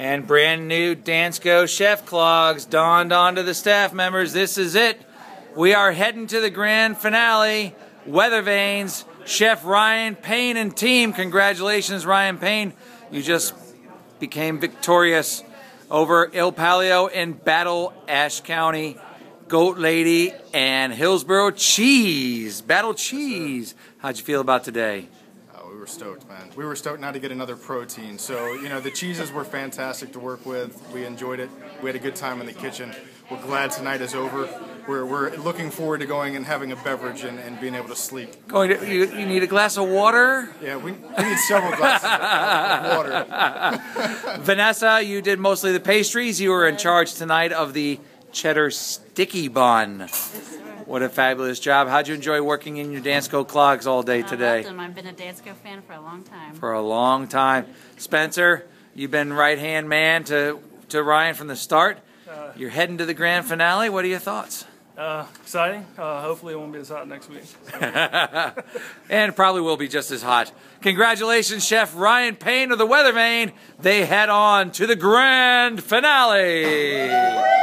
And brand new Dansko chef clogs dawned onto the staff members. This is it. We are heading to the grand finale. Weathervane's, Chef Ryan Payne and team. Congratulations, Ryan Payne. You just became victorious over Il Palio in Battle Ash County. Goat Lady and Hillsborough Cheese. Battle Cheese. How'd you feel about today? We were stoked, man. We were stoked now to get another protein. So, you know, the cheeses were fantastic to work with. We enjoyed it. We had a good time in the kitchen. We're glad tonight is over. We're, we're looking forward to going and having a beverage and, and being able to sleep. Going to, you, you need a glass of water? Yeah, we, we need several glasses of water. Vanessa, you did mostly the pastries. You were in charge tonight of the cheddar sticky bun. What a fabulous job. How'd you enjoy working in your Dansko clogs all day I today? loved them. I've been a Dansko fan for a long time. For a long time. Spencer, you've been right hand man to, to Ryan from the start. Uh, You're heading to the grand finale. What are your thoughts? uh, exciting. Uh, hopefully, it won't be as hot next week. and probably will be just as hot. Congratulations, Chef Ryan Payne of the Weathervane. They head on to the grand finale.